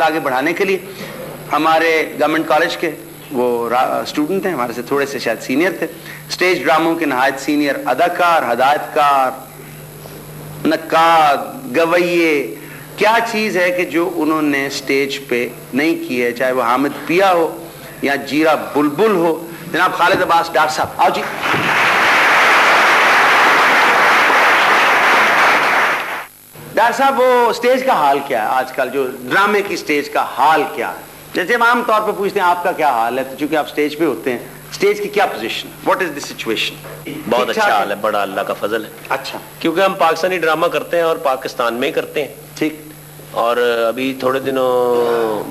बात आगे बढ़ाने के लिए, हमारे गवर्नमेंट कॉलेज के वो स्टूडेंट थे हमारे से थोड़े से शायद सीनियर थे। स्टेज ड्रामों के नहायत सीनियर अदाकार, हदायतकार, नक्काद, गवैये, क्या चीज़ है कि जो उन्होंने स्टेज पे नहीं की है, चाहे वो हामिद पिया हो या जीरा बुलबुल हो। जनाब खालिद अब्बास डॉक्टर साहब, आओ जी। डॉक्टर साहब वो स्टेज का हाल क्या है? आजकल जो ड्रामे की स्टेज का हाल क्या है? जैसे हम आम तौर पे पूछते हैं आपका क्या हाल है? तो चूँकि आप स्टेज पे होते हैं स्टेज की क्या position what is the situation बहुत अच्छा हाल है बड़ा अल्लाह का फजल है। अच्छा। क्योंकि हम पाकिस्तानी ड्रामा करते हैं और पाकिस्तान में ही करते हैं। ठीक। और अभी थोड़े दिनों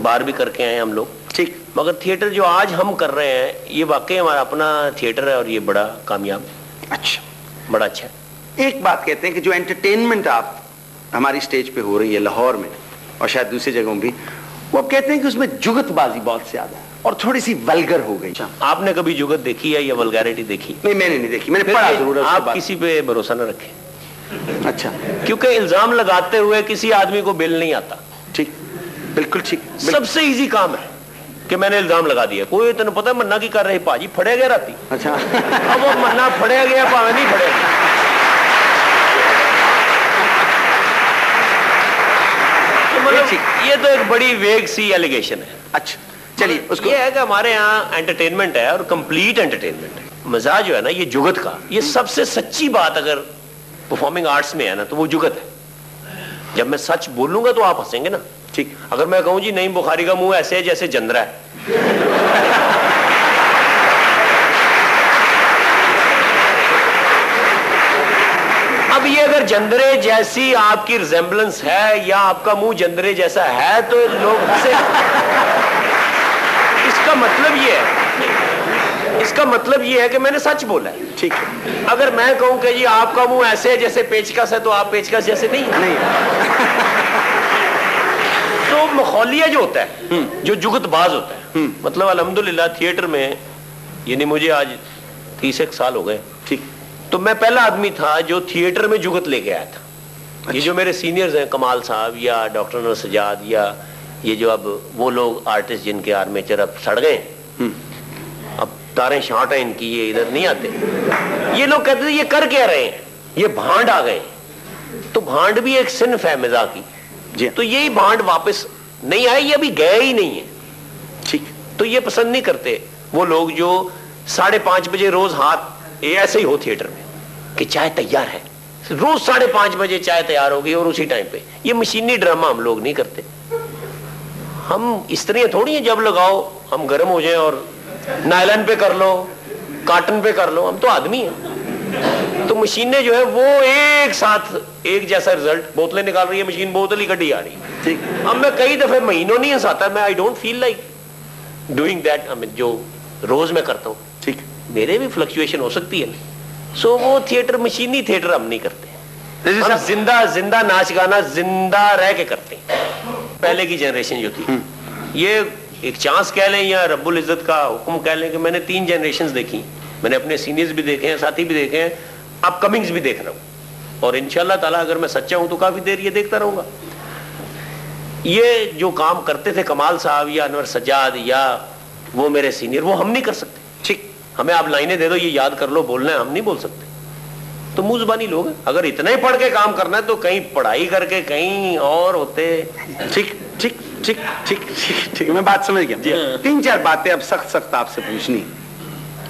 बाहर भी करके आए हम लोग। ठीक। मगर थिएटर जो आज हम कर रहे हैं ये वाकई हमारा अपना थिएटर है और ये बड़ा कामयाब अच्छा। बड़ा अच्छा एक बात कहते हैं कि जो एंटरटेनमेंट आप हमारी स्टेज पे हो रही है लाहौर में और शायद दूसरी जगहों भी। वो कहते हैं कि उसमें जुगतबाजी बहुत ज़्यादा है और थोड़ी सी वल्गर हो गई। आपने कभी जुगत देखी है या वल्गैरिटी देखी? नहीं मैंने नहीं देखी मैंने पढ़ा ज़रूर आप किसी पे भरोसा न रखें। अच्छा। क्योंकि इल्ज़ाम लगाते हुए किसी आदमी को बिल नहीं आता। ठीक बिल्कुल ठीक सबसे इजी काम है कि मैंने इल्ज़ाम लगा दिया। कोई तेन पता मन्ना की कर रही भाजी फड़े गया राती। अच्छा। अब वो मन्ना फड़िया गया भावे नहीं फड़िया गया। मतलब ये तो एक बड़ी वेग सी एलिगेशन है। अच्छा चलिए उसको। ये है कि हमारे यहाँ एंटरटेनमेंट है और कंप्लीट एंटरटेनमेंट है। मज़ा जो है ना ये जुगत का ये सबसे सच्ची बात अगर परफॉर्मिंग आर्ट्स में है ना तो वो जुगत है। जब मैं सच बोलूँगा तो आप हंसेंगे ना। ठीक। अगर मैं कहूँ जी नहीं बुखारी का मुँह ऐसे है जैसे जंदरा है अब ये अगर जंदरे जैसी आपकी रिजेंबलेंस है या आपका मुँह जंदरे जैसा है तो लोग हंसे इसका मतलब ये है। इसका मतलब ये है कि मैंने सच बोला है। ठीक है। अगर मैं कहूँ कि जी आपका मुँह ऐसे है जैसे पेचकस है तो आप पेचकस जैसे नहीं है। नहीं। तो मखौलिया जो होता है जो जुगतबाज होता है मतलब अल्हम्दुलिल्लाह थिएटर में यानी मुझे आज तीस एक साल हो गए। ठीक। तो मैं पहला आदमी था जो थिएटर में जुगत लेके आया था। अच्छा। ये जो मेरे सीनियर्स हैं कमाल साहब या डॉक्टर नर सजाद या ये जो अब वो लोग आर्टिस्ट जिनके आर्मेचर अब सड़ गए। अब तारे शांट हैं इनकी ये इधर नहीं आते। ये लोग कहते थे ये कर क्या रहे हैं? ये भांड आ गए। तो भांड भी एक सिन्फ है मिजा की जी। तो यही भांड वापस नहीं आए ये अभी गए ही नहीं है। ठीक। तो ये पसंद नहीं करते वो लोग जो साढ़े पाँच बजे रोज हाथ ऐसे ही हो थिएटर में। कि चाय तैयार है। रोज साढ़े पाँच बजे चाय तैयार होगी और उसी टाइम पे। ये मशीनी ड्रामा हम लोग नहीं करते। हम स्त्रियाँ थोड़ी हैं जब लगाओ हम गर्म हो जाए और नायलन पे कर लो काटन पे कर लो हम तो आदमी हैं। तो मशीनें जो है वो एक साथ एक जैसा रिज़ल्ट बोतलें निकाल रही है मशीन बोतल ही कटी आ रही। है ठीक। अब मैं कई दफे महीनों नहीं हंसाता मैं I don't feel like doing that जो रोज मैं करता हूँ। ठीक। मेरे भी फ्लक्चुएशन हो सकती है। सो वो थिएटर मशीनी थिएटर हम नहीं करते। हम ज़िंदा ज़िंदा नाच गाना ज़िंदा रह के करते हैं। पहले की जनरेशन जो थी। ये एक चांस कह लें या रब्बुल इज़्ज़त का हुक्म कह लें कि मैंने तीन जनरेशन देखी। मैंने अपने सीनियर्स भी देखे हैं साथी भी देखे हैं अपकमिंग्स भी देख रहा हूँ। और इंशाल्लाह ताला अगर मैं सच्चा हूँ तो काफ़ी देर ये देखता रहूँगा। ये जो काम करते थे कमाल साहब या अनवर सज्जाद या वो मेरे सीनियर वो हम नहीं कर सकते। हमें आप लाइनें दे दो ये याद कर लो बोलना है हम नहीं बोल सकते। तो मुँह जुबानी लोग अगर इतना ही पढ़ के काम करना है तो कहीं पढ़ाई करके कहीं और होते। ठीक ठीक ठीक ठीक ठीक ठीक मैं बात समझ गया। तीन चार बातें अब सख्त सख्त आपसे पूछनी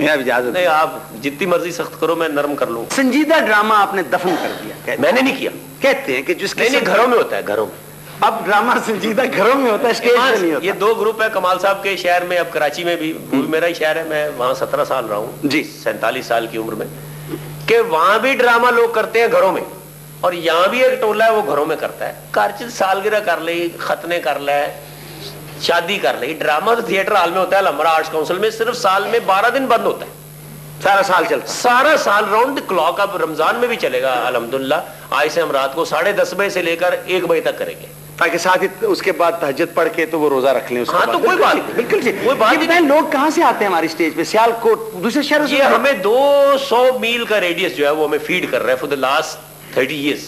इजाज़त। नहीं। आप जितनी मर्ज़ी सख्त करो मैं नरम कर लूँगा संजीदा ड्रामा आपने दफन कर दिया मैंने नहीं किया। कहते हैं कि जिसके घरों में होता है घरों में। अब ड्रामा संजीदा घरों में होता है स्टेज पे नहीं ये दो ग्रुप है कमाल साहब के शहर में अब कराची में भी मेरा ही शहर है मैं वहाँ सत्रह साल रहा हूँ जी। सैंतालीस साल की उम्र में कि वहाँ भी ड्रामा लोग करते हैं घरों में और यहाँ भी एक टोला है वो घरों में करता है। कारचित सालगिरह कर ली खतने कर ले शादी कर ली। ड्रामा तो थिएटर हॉल में होता है हमारा आर्ट्स काउंसिल में सिर्फ़ साल में बारह दिन बंद होता है। सारा साल चलता सारा साल राउंड द क्लॉक अब रमज़ान में भी चलेगा अलहमदुल्ला आज से हम रात को साढ़े दस बजे से लेकर एक बजे तक करेंगे। ताकि साथ ही उसके बाद तहजद पढ़ के तो वो रोजा रख लें उसके हाँ, तो कोई बात नहीं। बिल्कुल ठीक कोई बात नहीं। लोग कहाँ से आते हैं हमारी स्टेज पे? सियालकोट दूसरे शहर से ये हमें 200 मील का रेडियस जो है वो हमें फ़ीड कर रहा है for the last thirty years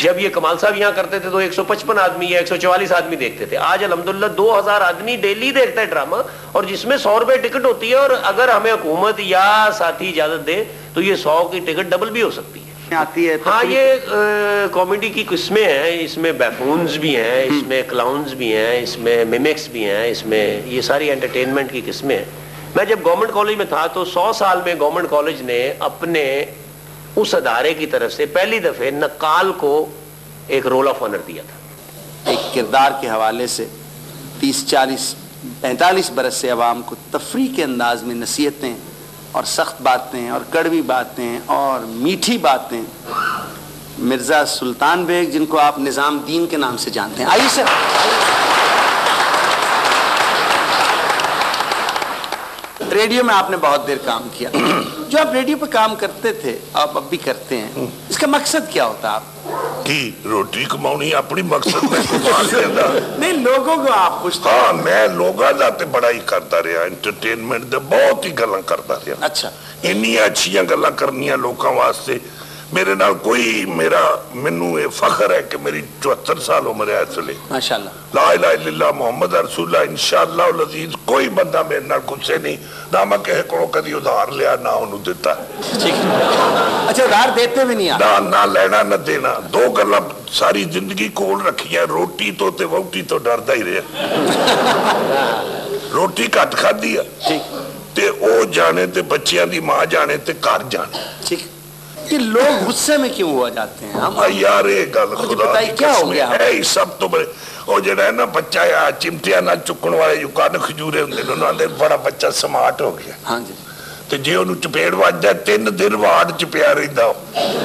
जब ये कमाल साहब यहाँ करते थे तो 155 आदमी या 144 आदमी देखते थे। आज अलहमदुल्ला 2000 आदमी डेली देखता है ड्रामा और जिसमें सौ रुपए टिकट होती है और अगर हमें हुकूमत या साथी इजाज़त दे तो ये सौ की टिकट डबल भी हो सकती है। आती है हाँ ये कॉमेडी की किस्में हैं इसमें बैफून्स भी हैं इसमें क्लाउन्स भी हैं इसमें मिमिक्स भी हैं इसमें ये सारी एंटरटेनमेंट की किस्में हैं। मैं जब गवर्नमेंट कॉलेज में था तो सौ साल में गवर्नमेंट कॉलेज ने अपने उस अदारे की तरफ़ से पहली दफे नकाल को एक रोल ऑफ़ ऑनर दिया था। एक किरदार के हवाले से तीस चालीस पैंतालीस बरस से अवाम को तफरी के अंदाज में नसीहतें और सख्त बातें, और कड़वी बातें, और मीठी बातें। मिर्ज़ा सुल्तान बेग, जिनको आप निज़ाम दीन के नाम से जानते हैं। आइए सर। रेडियो में आपने बहुत देर काम किया। जो आप रेडियो पर काम करते थे आप अब भी करते हैं। हम्म। इसका मकसद क्या होता आप? की रोटी कमानी अपनी मकसद नहीं लोगों को आप पूछते हाँ। मैं लोगों का तो बड़ा ही करता रहा एंटरटेनमेंट बहुत ही गल करता रहा। अच्छा। इन अच्छी गल करनी लोगों वास्ते। मेरे नाल कोई मेरा मेनू फखर है कि मेरी चौहत्तर साल उम्र है इसलिए माशाल्लाह। ला ला मोहम्मद अरसूला इंशाला लजीज कोई बंदा मेरे नाल गुस्से नहीं। ना मैं किसी को कभी उधार लिया ना उन्होंने दिता। अच्छा उधार देते भी नहीं ना ना लेना ना देना। दो गल सारी ज़िंदगी कोल रखी है रोटी तो वोटी तो डर ही रहा। रोटी घट खाधी है। ते ओ जाने ते बच्चियाँ दी माँ जाने ते घर जाने। ठीक। कि लोग गुस्से में क्यों हुआ जाते हैं हम ਆ ਯਾਰ ਇਹ ਗੱਲ मुझे ਖੁਦਾ बताइए, ਦੀ क्या हो ਕਸਮ गया? ਹੈ ਇਹ ਸਭ ਤੋਂ ਬੜੇ ਉਹ ਜਿਹੜਾ ਹੈ ਨਾ ਬੱਚਾ ਆ ਚਿਮਟਿਆਂ ਨਾਲ ਚੁੱਕਣ ਵਾਲੇ ਜੋ ਕੰਨ ਖਜੂਰੇ ਹੁੰਦੇ ਨੇ ਉਹਨਾਂ ਦੇ ਬੜਾ ਬੱਚਾ ਸਮਾਰਟ ਹੋ ਗਿਆ हाँ जी ਤੇ ਜੇ ਉਹਨੂੰ ਚਪੇੜ ਵੱਜਦਾ ਤਿੰਨ ਦਿਨ ਵਾਰਡ ਚ ਪਿਆ ਰਹਿੰਦਾ ਉਹ।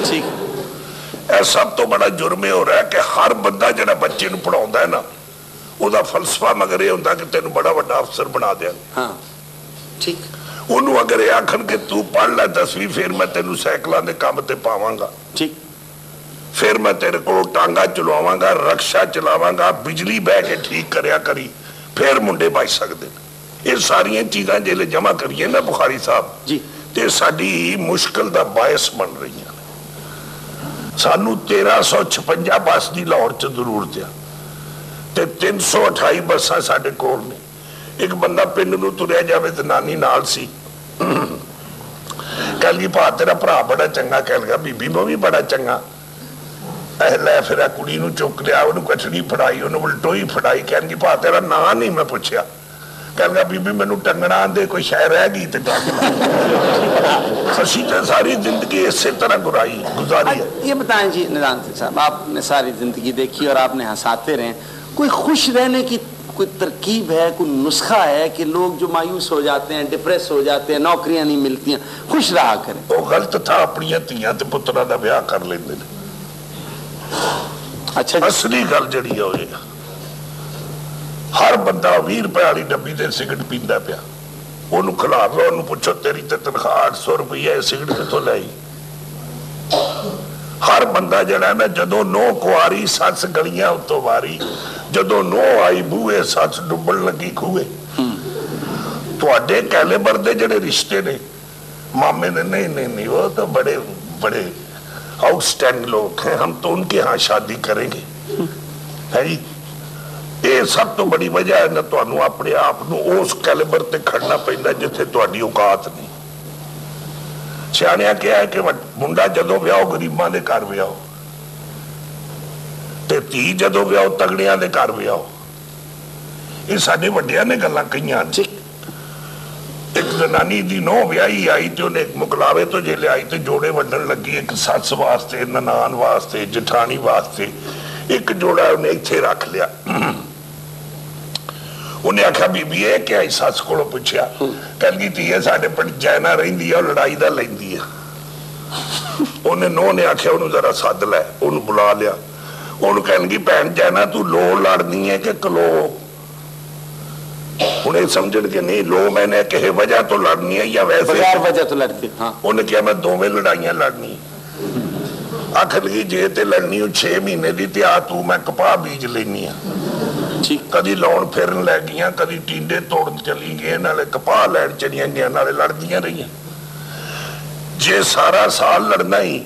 ठीक ਇਹ ਸਭ ਤੋਂ ਬੜਾ ਜੁਰਮ ਇਹ ਹੋ ਰਿਹਾ ਕਿ ਹਰ ਬੰਦਾ ਜਿਹੜਾ ਬੱਚੇ ਨੂੰ ਪੜਾਉਂਦਾ ਹੈ ਨਾ ਉਹਦਾ ਫਲਸਫਾ ਮਗਰ ਇਹ ਹੁੰਦਾ ਕਿ ਤੈਨੂੰ ਬੜਾ ਵੱਡਾ ਅਫਸਰ ਬਣਾ ਦਿਆਂ हाँ ठीक ਉਹਨੂੰ ਅਗਰ ਇਹ ਆਖਣ ਕਿ ਤੂੰ ਪੜ ਲੈ 10ਵੀਂ ਫਿਰ ਮੈਂ ਤੈਨੂੰ ਸਾਈਕਲਾਂ ਦੇ ਕੰਮ ਤੇ ਪਾਵਾਂਗਾ। ਠੀਕ। ਫਿਰ ਮੈਂ ਤੇਰੇ ਕੋਲ ਟਾਂਗਾ ਚਲਾਵਾਂਗਾ ਰਕਸ਼ਾ ਚਲਾਵਾਂਗਾ ਬਿਜਲੀ ਬਹਿ ਕੇ ਠੀਕ ਕਰਿਆ ਕਰੀ ਫਿਰ ਮੁੰਡੇ ਬਚ ਸਕਦੇ ਨੇ। ਇਹ ਸਾਰੀਆਂ ਚੀਜ਼ਾਂ ਜੇ ਲੈ ਜਮਾ ਕਰੀਏ ਨਾ ਬੁਖਾਰੀ ਸਾਹਿਬ ਜੀ। ਤੇ ਸਾਡੀ ਮੁਸ਼ਕਲ ਦਾ ਬਾਇਸ ਬਣ ਰਹੀਆਂ ਸਾਨੂੰ 1356 ਬੱਸ ਦੀ ਲਾਹੌਰ ਚ ਜ਼ਰੂਰਤ ਆ ਤੇ 328 ਬੱਸਾਂ ਸਾਡੇ ਕੋਲ ਨੇ। ਇੱਕ ਬੰਦਾ ਪਿੰਡ ਨੂੰ ਤੁਰਿਆ ਜਾਵੇ ਤੇ ਨਾਨੀ ਨਾਲ ਸੀ ਕੱਲ ਜੀ ਭਾ ਤੇਰਾ ਭਰਾ ਬੜਾ ਚੰਗਾ ਕਹਿ ਲਗਾ ਬੀਬੀ ਮੈਂ ਵੀ ਬੜਾ ਚੰਗਾ ਇਹ ਲੈ ਫਿਰ ਇਹ ਕੁੜੀ ਨੂੰ ਚੁੱਕ ਲਿਆ ਉਹਨੂੰ ਕਛੜੀ ਫੜਾਈ ਉਹਨੂੰ ਉਲਟੋਈ ਫੜਾਈ ਕਹਿੰਦੀ ਭਾ ਤੇਰਾ ਨਾਂ ਨਹੀਂ ਮੈਂ ਪੁੱਛਿਆ ਕਹਿੰਦਾ ਬੀਬੀ ਮੈਨੂੰ ਟੰਗਣਾ ਦੇ ਕੋਈ ਸ਼ੈ ਰਹਿ ਗਈ ਤੇ ਟੰਗ ਲਾ। ਅਸੀਂ ਤਾਂ ਸਾਰੀ ਜ਼ਿੰਦਗੀ ਇਸੇ ਤਰ੍ਹਾਂ ਗੁਰਾਈ ਗੁਜ਼ਾਰੀ ਹੈ ये बताएं जी निदान साहब आपने सारी जिंदगी देखी और आपने हंसाते रहे कोई खुश रहने की कोई तरकीब है कोई नुस्खा है कि लोग जो मायूस हो जाते हैं डिप्रेस हो जाते हैं नौकरियां नहीं मिलती हैं खुश रहा करें ਉਹ ਗਲਤ ਥਾਂ ਆਪਣੀਆਂ ਧੀਆਂ ਤੇ ਪੁੱਤਰਾਂ ਦਾ ਵਿਆਹ ਕਰ ਲੈਂਦੇ ਨੇ अच्छा जी ਅਸਲੀ ਗੱਲ ਜਿਹੜੀ ਆ ਉਹ ਇਹ ਆ। ਹਰ ਬੰਦਾ 20 ਰੁਪਏ ਵਾਲੀ ਡੱਬੀ ਦੇ ਸਿਗਰਟ ਪੀਂਦਾ ਪਿਆ ਉਹਨੂੰ ਖਿਲਾਰ ਲਓ ਉਹਨੂੰ ਪੁੱਛੋ ਤੇਰੀ ਤੇ ਤਨਖਾਹ 800 ਰੁਪਏ ਹੈ ਸਿਗਰਟ ਕਿੱਥੋਂ ਲਈ ਹਰ ਬੰਦਾ ਜਿਹੜਾ ਨਾ ਜਦੋਂ ਨੋ ਕੁਆਰੀ ਸੱਸ ਗਲੀਆਂ ਉੱਤੋਂ ਵਾਰੀ ਜਦੋਂ ਨੋਹ ਆਈ ਬੂਏ ਸੱਚ ਡੁੱਬਣ ਲੱਗੀ ਖੂਏ ਤੁਹਾਡੇ ਕੈਲੇਬਰ ਦੇ ਜਿਹੜੇ ਰਿਸ਼ਤੇ ਨੇ, ਮਾਮੇ ਨੇ, ਨਹੀਂ ਨਹੀਂ ਨਹੀਂ, ਉਹ ਤਾਂ ਬੜੇ ਬੜੇ ਆਊਟਸਟੈਂਡ ਲੋਕ ਹੈ, ਹਮ ਤਾਂ ਉਨਕੇ ਹਾਂ ਸ਼ਾਦੀ ਕਰਾਂਗੇ। ਹੈ ਇਹ ਸਭ ਤੋਂ ਬੜੀ ਵਜ੍ਹਾ ਹੈ ਨਾ ਤੁਹਾਨੂੰ ਆਪਣੇ ਆਪ ਨੂੰ ਉਸ ਕੈਲੇਬਰ ਤੇ ਖੜਨਾ ਪੈਂਦਾ ਜਿੱਥੇ ਤੁਹਾਡੀ ਔਕਾਤ ਨਹੀਂ। ਸਿਆਣਿਆ ਕਿਹਾ ਕਿ ਮੁੰਡਾ ਜਦੋਂ ਵਿਆਹ, ਗਰੀਬਾਂ ਦੇ ਘਰ ਵਿਆਹ। ਤੇ ਧੀ ਜਦੋਂ ਵਿਆਹੋ ਤਗੜਿਆਂ ਦੇ ਘਰ ਵਿਆਹੋ। ਇਹ ਸਾਡੇ ਵੱਡਿਆਂ ਨੇ ਗੱਲਾਂ ਕਹੀਆਂ ਨੇ। ਇੱਕ ਜ਼ਨਾਨੀ ਦੀ ਨੋ ਵਿਆਹੀ ਆਈ ਤੇ ਉਹਨੇ ਮੁਕਲਾਵੇ ਤੋਂ ਜੇ ਲਿਆਈ ਤੇ ਜੋੜੇ ਵੰਡਣ ਲੱਗੀ ਇੱਕ ਸੱਸ ਵਾਸਤੇ ਨਨਾਨ ਵਾਸਤੇ ਜਠਾਣੀ ਵਾਸਤੇ। ਇੱਕ ਜੋੜਾ ਉਹਨੇ ਇੱਥੇ ਰੱਖ ਲਿਆ। ਉਹਨੇ ਆਖਿਆ ਬੀਬੀ ਇਹ ਕਿ ਆਈ ਸੱਸ ਕੋਲੋਂ ਪੁੱਛਿਆ? ਕਹਿੰਦੀ ਧੀਏ ਸਾਡੇ ਪਿੰਡ ਜੈਨਾ ਰਹਿੰਦੀ ਆ ਲੜਾਈ ਦਾ ਲੈਂਦੀ ਆ। ਉਹਨੇ ਨੋ ਨੇ ਆਖਿਆ ਉਹਨੂੰ ਜ਼ਰਾ ਸੱਦ ਲੈ ਉਹਨੂੰ ਬੁਲਾ ਲਿਆ। ਉਹਨੂੰ ਕਹਿਣਗੇ ਭੈਣ ਜਾਨਾ ਤੂੰ ਲੋ ਲੜਨੀ ਹੈ ਕਿ ਕਲੋ? ਉਹਨੇ ਸਮਝਣ ਕਿ ਨਹੀਂ ਲੋ ਮੈਨੇ ਕਿਹੇ ਵਜ੍ਹਾ ਤੋਂ ਲੜਨੀ ਹੈ ਜਾਂ ਵੈਸੇ ਬਗੈਰ ਵਜ੍ਹਾ ਤੋਂ ਲੜਦੀ ਹਾਂ। ਉਹਨੇ ਕਿਹਾ ਮੈਂ ਦੋਵੇਂ ਲੜਾਈਆਂ ਲੜਨੀ ਆਖਰ ਕੀ ਜੇ ਤੇ ਲੜਨੀ ਉਹ 6 ਮਹੀਨੇ ਦੀ ਤੇ ਆ ਤੂੰ ਮੈਂ ਕਪਾਹ ਬੀਜ ਲੈਣੀ ਆ ਠੀਕ। ਕਦੀ ਲਾਉਣ ਫੇਰਨ ਲੈ ਗਈਆਂ ਕਦੀ ਟੀਂਡੇ ਤੋੜਨ ਚਲੀ ਗਏ ਨਾਲੇ ਕਪਾਹ ਲੈਣ ਚਲੀਆਂ ਗਈਆਂ ਨਾਲੇ ਲੜਦੀਆਂ ਰਹੀਆਂ। ਜੇ ਸਾਰਾ ਸਾਲ ਲੜਨਾ ਹੀ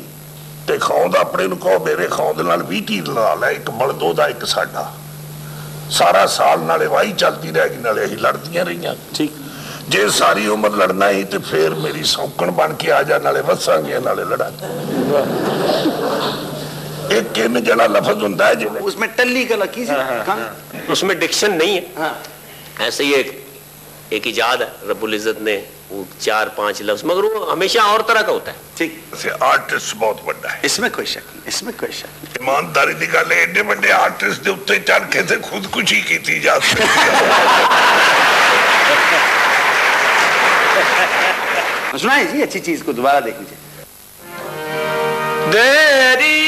ਤੇ ਖੌਂਦ ਆਪਣੇ ਨੂੰ ਕਹੋ ਮੇਰੇ ਖੌਂਦ ਨਾਲ 20 ਟੀ ਲਾ ਲੈ ਇੱਕ ਬਲਦੋ ਦਾ ਇੱਕ ਸਾਡਾ ਸਾਰਾ ਸਾਲ ਨਾਲੇ ਵਾਹੀ ਚੱਲਦੀ ਰਹਿ ਗਈ ਨਾਲੇ ਅਸੀਂ ਲੜਦੀਆਂ ਰਹੀਆਂ ਠੀਕ ਜੇ ਸਾਰੀ ਉਮਰ ਲੜਨਾ ਹੀ ਤੇ ਫੇਰ ਮੇਰੀ ਸੌਕਣ ਬਣ ਕੇ ਆ ਜਾ ਨਾਲੇ ਵਸਾਂਗੇ ਨਾਲੇ ਲੜਾਂਗੇ ਇਹ ਕਿੰਨ ਜਿਹੜਾ ਲਫ਼ਜ਼ ਹੁੰਦਾ ਹੈ ਜਿਵੇਂ उसमें टल्ली का लकी से कहाँ? उसमें डिक्शन नहीं है हाँ ऐसे ही एक एक इजाद है रबुल इज़्ज़त ने वो चार पाँच लफ्ज मगर वो हमेशा और तरह का होता है। ठीक। आर्टिस्ट बहुत बड़ा है। इसमें कोई शक नहीं इसमें कोई शक नहीं। ईमानदारी की गल एडे बड़े आर्टिस्ट के उत्ते चढ़ के ते खुदकुशी की थी जा सकती सुनाए जी अच्छी चीज़ को दोबारा देख लीजिए देरी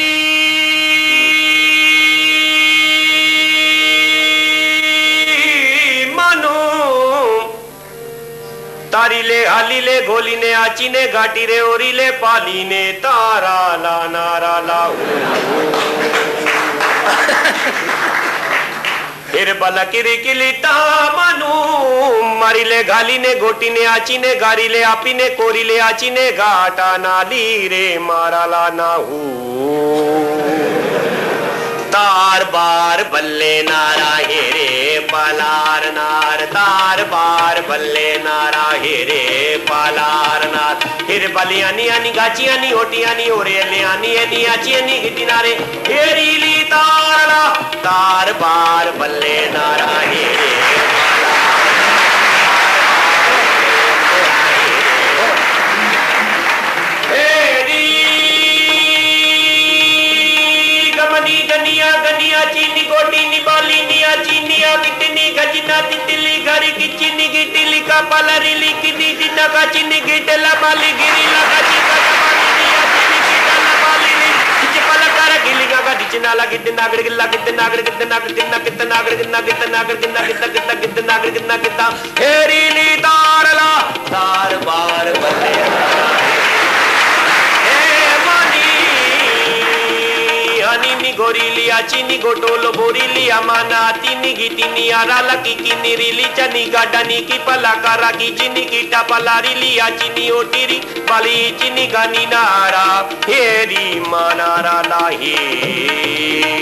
तारी ले, हाली ले, गोली ने, आची ने, घाटी रे, ओरी ले, पाली ने, तारा ला, नारा ला फिर बला किरी किली मानू, मारी ले गाली ने, गोटी ने, आची ने, गारी ले, आपी ने, कोरी ले, आची ने, घाटा नाली रे, मारा ला ना तार बार बल्ले नारा हेरे पालार नार तार बार बल्ले नारा हेरे पालार नार हिर बलियानी आनी गाची आनी, होटी आनी एनी आची नी गिटी नारे। हेरीली तार तार बार बल्ले नारा हेरी कितनी गजना तितली घरी की चीनी गिटिली का पलरी ली किनी जिना गोरीली बोरी लिया, माना तीनी तिनी तीनी आरा लकी, किनी रिली, चनी गाडनी की पला कारा की, चिनी लिया, चीनी ओ ओटीरी बाली चिनी गानी नारा, हेरी मानारा लाही